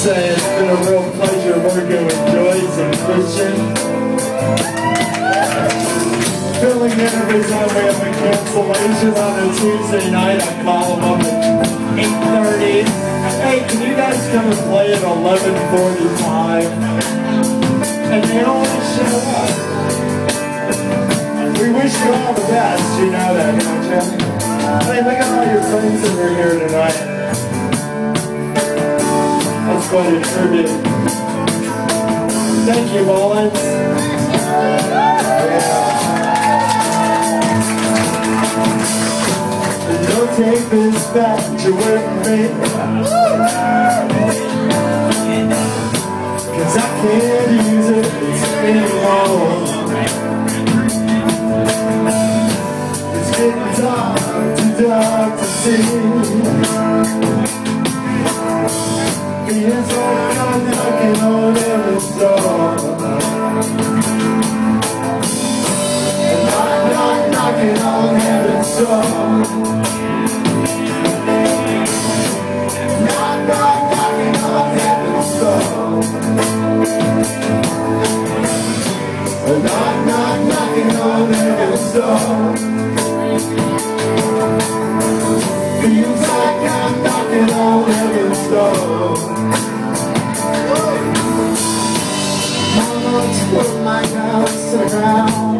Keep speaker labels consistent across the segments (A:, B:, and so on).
A: say it's been a real pleasure working with Joyce and Christian. Filling in every time we have a cancellation on a Tuesday night. I call them up at 8.30. Hey, can you guys come and play at 11.45? And they always show up. We wish you all the best, you know that, don't you? Hey, look at all your friends that are here tonight. That's quite a tribute. Thank you, Mullins. Yeah. Don't take this back to with me. Cause I can't use it anymore. It's getting dark, too dark to see. Like I'm knocking on heaven's door Knock, knock, knocking on heaven's door Knock, knock, knocking on heaven's door Knock, knock, knocking on heaven's door Feels like I'm knocking on heaven's door my house around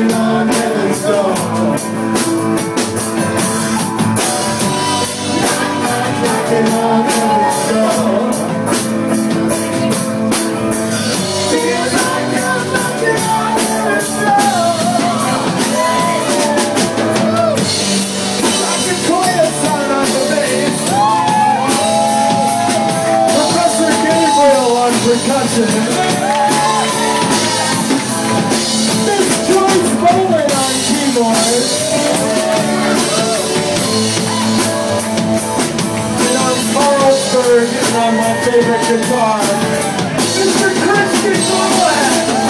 A: knocking on heaven's door Knock, on my favorite guitar. Mr. Christian Bullet.